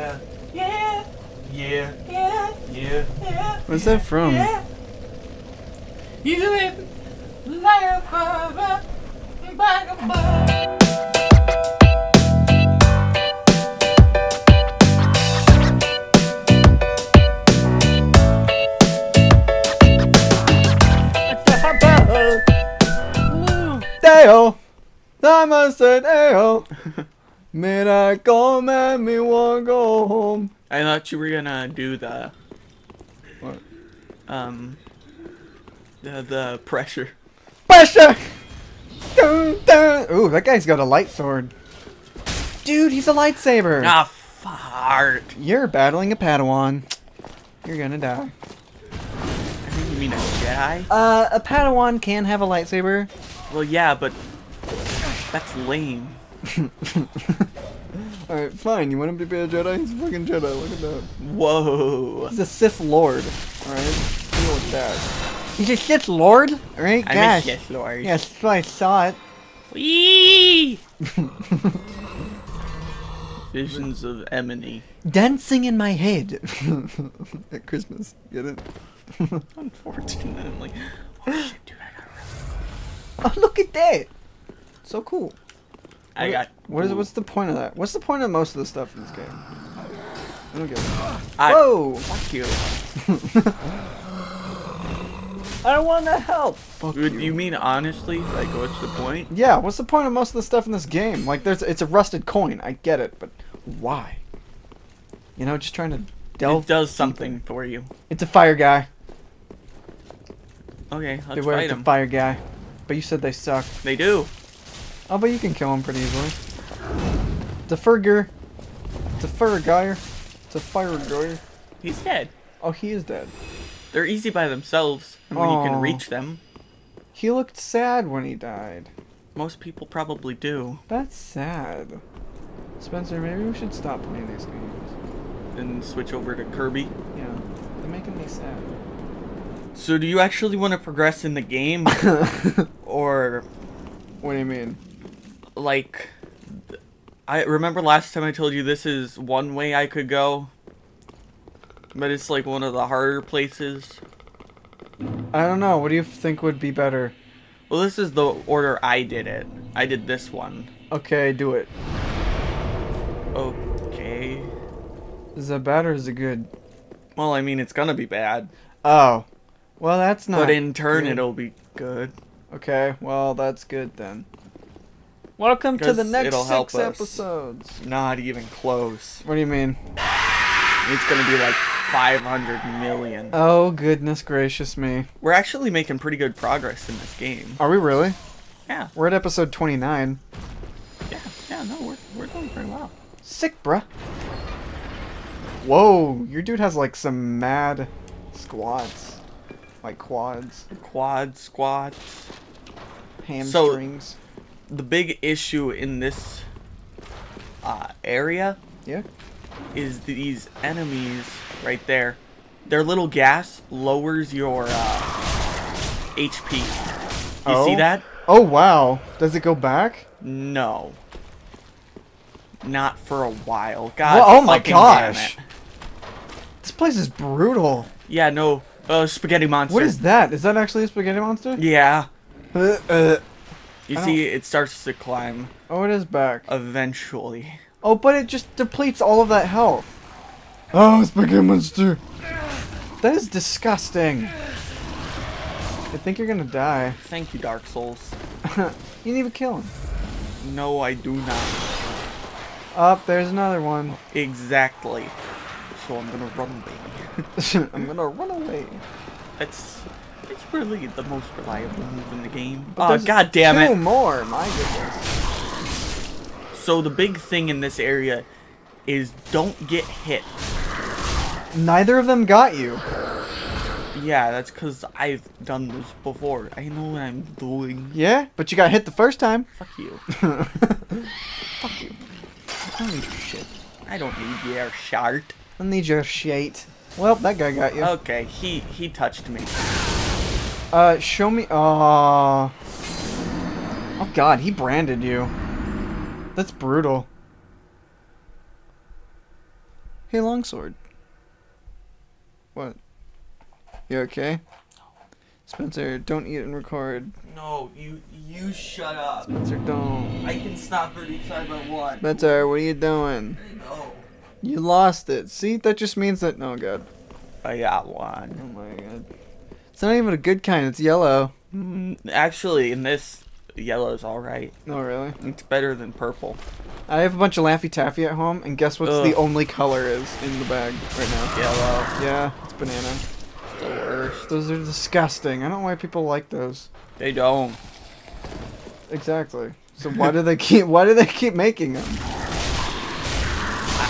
Yeah. Yeah. Yeah. Yeah. Yeah. Yeah. What's that from? Yeah. You live like a bubba, like a bubba. Deo, namaste Deo. Mira come and me want go home. I thought you were gonna do the What? um the the pressure. Pressure! Dun, dun. Ooh, that guy's got a light sword. Dude, he's a lightsaber. Ah, fart. You're battling a Padawan. You're gonna die. I think you mean a Jedi? Uh, a Padawan can have a lightsaber. Well, yeah, but that's lame. Alright, fine. You want him to be a Jedi? He's a fucking Jedi. Look at that. Whoa. He's a Sith Lord. Alright? Deal with that. He's a Sith Lord? Alright, I'm gosh. a Sith Lord. Yes, that's why I saw it. Whee! Visions of Emily. Dancing in my head. At Christmas. Get it? Unfortunately. Oh shit, dude, I got Oh, look at that! So cool. I What- got. What is? What's the point of that? What's the point of most of the stuff in this game? I don't get it. I, Whoa! Fuck you. I don't want to help. Fuck you. you mean honestly? Like, what's the point? Yeah. What's the point of most of the stuff in this game? Like, there's it's a rusted coin. I get it, but why? You know, just trying to delve. it does something for you. It's a fire guy. Okay, let's Beware fight the him. fire guy. But you said they suck. They do. Oh, but you can kill him pretty easily. The Furger. It's a fur guy. It's a fire guy. He's dead. Oh, he is dead. They're easy by themselves, and when you can oh. reach them, He looked sad when he died. most people probably do. That's sad. Spencer, maybe we should stop playing these games. And switch over to Kirby. Yeah, they're making me sad. So, do you actually want to progress in the game, or What do you mean? Like? I remember last time I told you this is one way I could go, but it's like one of the harder places. I don't know. What do you think would be better? Well, this is the order I did it. I did this one. Okay, do it. Okay. Is that bad or is it good? Well, I mean, it's gonna be bad, Oh, well, that's not. but in turn, good. it'll be good. Okay, well, that's good then. Welcome to the next it'll help six episodes. Not even close. What do you mean? It's gonna be like 500 million. Oh goodness gracious me! We're actually making pretty good progress in this game. Are we really? Yeah, We're at episode twenty-nine. yeah, yeah. No, we're we're doing pretty well. Sick, bruh. Whoa, your dude has like some mad squats, like quads, Quad squats. hamstrings. The big issue in this uh, area yeah. is these enemies right there. Their little gas lowers your uh, HP. You Oh? see that? Oh wow. Does it go back? No. Not for a while. God. Well, oh my gosh. This place is brutal. Yeah, no. Uh, spaghetti monster. What is that? Is that actually a spaghetti monster? Yeah. Uh, uh. You I see, it starts to climb Oh, it is back. eventually. Oh, but it just depletes all of that health. Oh, it's spaghetti monster. That is disgusting. I think you're gonna die. Thank you, Dark Souls. you didn't even kill him. No, I do not. Up, there's another one. Exactly. So I'm gonna run away. I'm gonna run away. That's it's really the most reliable move in the game. Oh there's ah, god damn Two it. more, my goodness. So the big thing in this area is don't get hit. Neither of them got you. Yeah, that's cuz I've done this before. I know what I'm doing. Yeah, but you got hit the first time. Fuck you. Fuck you. I don't need your shit. I don't need your shart. I need your shit. Well, that guy got you. Okay, he he touched me. Uh, show me. Oh. Oh God, he branded you. That's brutal. Hey, longsword. What? You okay? Spencer, don't eat and record. No, you you shut up. Spencer, don't. I can stop her each time I want. Spencer, what are you doing? No. You lost it. See, that just means that. No, God. I got one. Oh my God. It's not even a good kind. It's yellow. Mm, Actually, in this, yellow's alright. Oh, really. It's better than purple. I have a bunch of Laffy Taffy at home, and guess what's the only color is in the bag right now? Yellow. Yeah, it's banana. It's the worst. Those are disgusting. I don't know why people like those. They don't. Exactly. So why do they keep why do they keep making them?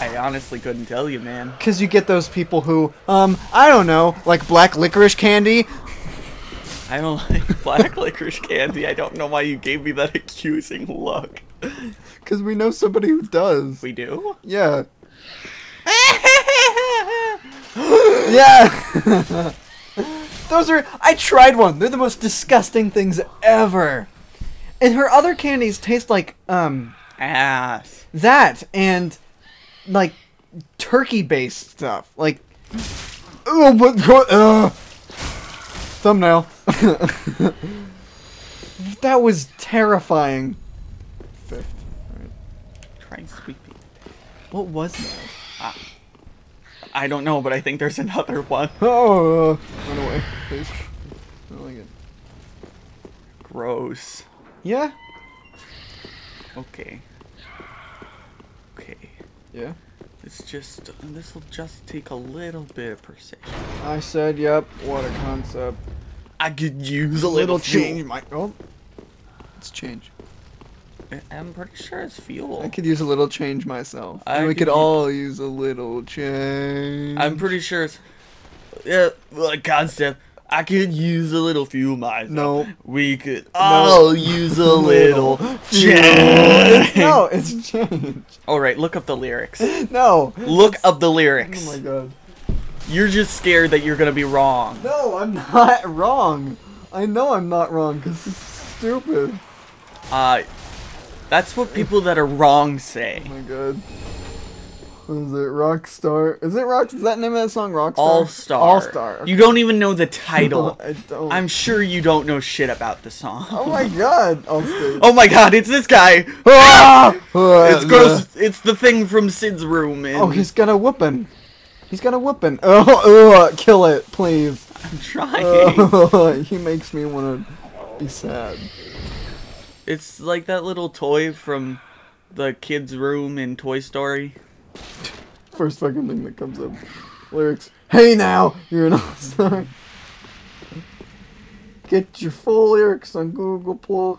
I, honestly couldn't tell you, man. Cuz you get those people who um I don't know, like black licorice candy. I don't like black licorice candy. I don't know why you gave me that accusing look. Cuz we know somebody who does. We do? Yeah. yeah. Those are I tried one. They're the most disgusting things ever. And her other candies taste like um Ass. that and like turkey based stuff. Like oh what uh, thumbnail. that was terrifying. Fifth. Alright. Trying sweeping. What was that? I don't know, but I think there's another one. Oh, uh, run away, please. I don't like it. Gross. Yeah. Okay. Yeah. It's just this will just take a little bit of precision. I said, yep. What a concept. I could use a little change. my. Oh. Let's change. I'm pretty sure it's fuel. I could use a little change myself. I and we could could all use a little change. I'm pretty sure it's yeah, like concept. I could use a little fuel myself. No. We could all use a little change. no, it's change. All right, look up the lyrics. No. Look up the lyrics. Oh my god. You're just scared that you're gonna be wrong. No, I'm not wrong. I know I'm not wrong because it's stupid. Uh, that's what people that are wrong say. Oh my god. Is it? Rockstar? Is it Rock? Is that the name of that song? Rockstar? All star. All Star. You don't even know the title. I don't. I'm sure you don't know shit about the song. Oh my god. Oh my god, it's this guy! Ah! It's gross. It's the thing from Sid's room. And Oh, he's got a whooping. He's got a whooping. Oh, oh, kill it, please. I'm trying. He makes me want to be sad. It's like that little toy from the kid's room in Toy Story. First fucking thing that comes up. Lyrics. Hey now, you're an all-star. Get your full lyrics on Google Plus.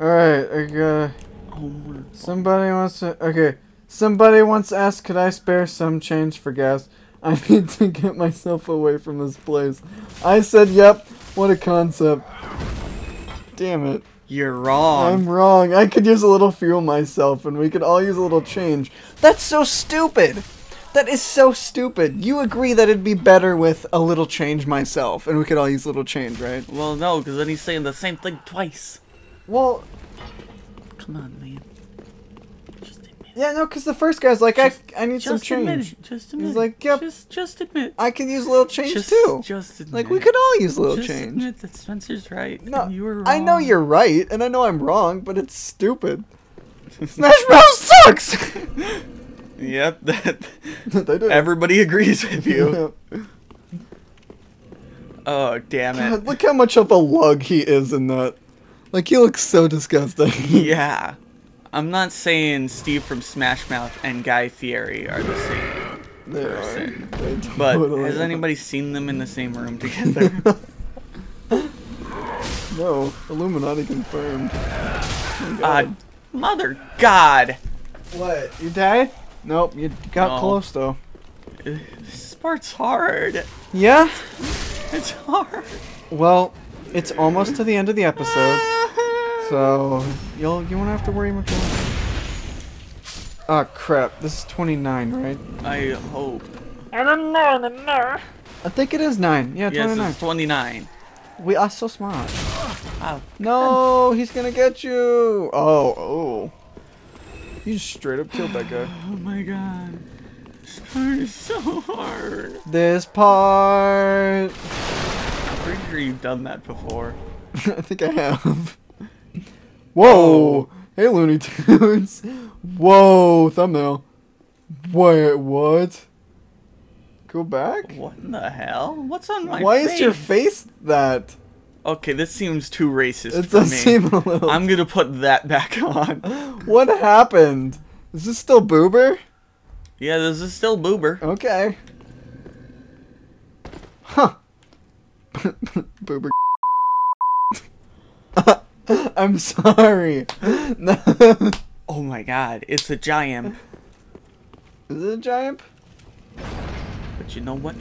Alright, I got... Oh. Somebody wants to... Okay. Somebody once asked, could I spare some change for gas? I need to get myself away from this place. I said, yep. What a concept. Damn it. You're wrong. I'm wrong. I could use a little fuel myself, and we could all use a little change. That's so stupid. That is so stupid. You agree that it'd be better with a little change myself, and we could all use a little change, right? Well, no, because then he's saying the same thing twice. Well, Come on, man. Admit. yeah, no, because the first guy's like, Just- I, I need some Just admit change. it. Just admit. He's like, yep. Just, just admit. I can use a little change just, too. Just admit. Like we could all use a little just change. admit that Spencer's right. No, you were wrong. I know you're right, and I know I'm wrong, but it's stupid. Smash Bros sucks. Yep. That. they do. Everybody agrees with you. Oh damn it. God, look how much of a lug he is in that. Like he looks so disgusting. Yeah. I'm not saying Steve from Smash Mouth and Guy Fieri are the same. They are. person. They But has are. anybody seen them in the same room together? No, Illuminati confirmed. Oh, uh, mother God. what? You died? Nope, you got No. close though. This part's hard. Yeah. It's hard. Well, it's almost to the end of the episode, so you'll you won't have to worry much longer. Ah, crap. This is 29, right? I hope. I don't know anymore. I think it is 9. Yeah, Yes, 29. it's 29. We are so smart. Wow. No, he's gonna get you. Oh, oh. You just straight up killed that guy. Oh my god. This part is so hard. This part. I'm pretty sure you've done that before. I think I have. Whoa! Hey, Looney Tunes. Whoa, thumbnail. Wait, what? Go back? What in the hell? What's on my Why face? is your face that? Okay, this seems too racist It for does me. seem a little. I'm gonna put that back on. What happened? Is this still Boober? Yeah, this is still Boober. Okay. Huh. Boober. I'm sorry. No. Oh my god, it's a giant. Is it a giant? But you know what?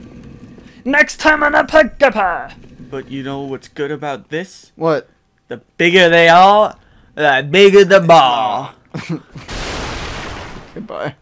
Next time on a Pugappa. But you know what's good about this? What? The bigger they are, the bigger the ball. Goodbye.